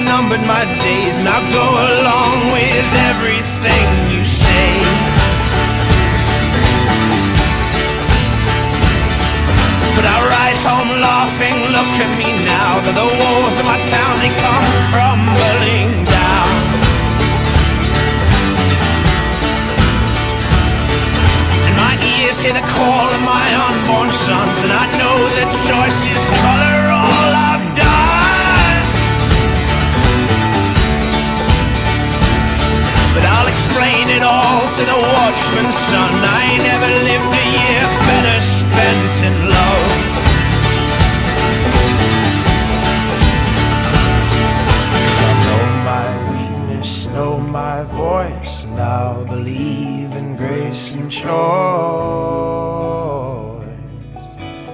numbered my days, and I'll go along with everything you say. But I ride home laughing, look at me now, that the walls of my town, they come crumbling down. And my ears hear the call of my unborn sons, and I know that choice is color all I've to the watchman's son. I never lived a year better spent in love. I know my weakness, know my voice, and I'll believe in grace and choice.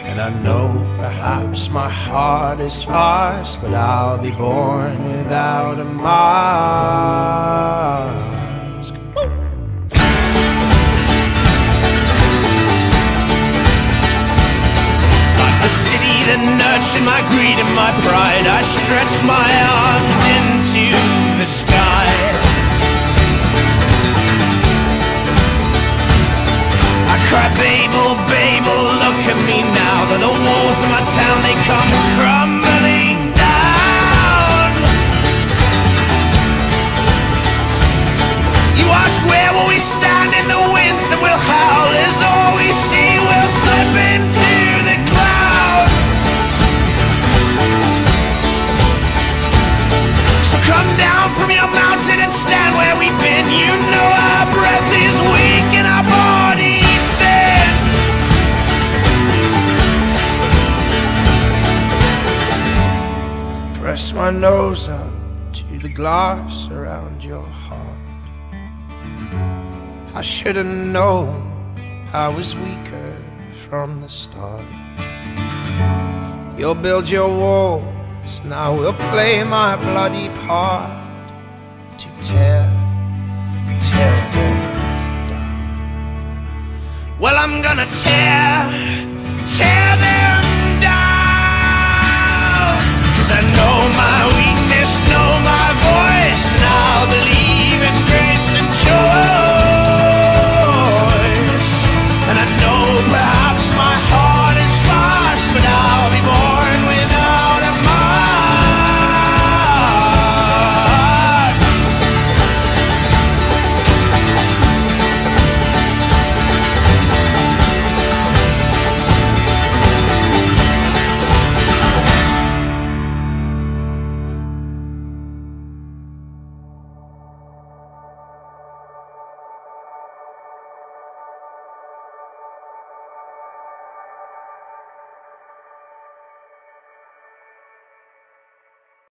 And I know perhaps my heart is fast, but I'll be born without a mask. Nurtured my greed and my pride, I stretched my arms into the sky. I cry, Babel, Babel, look at me now. That the walls of my town they come crumbling Press my nose up to the glass around your heart. I should have known I was weaker from the start. You'll build your walls, now we'll play my bloody part to tear, tear them down. Well, I'm gonna tear, tear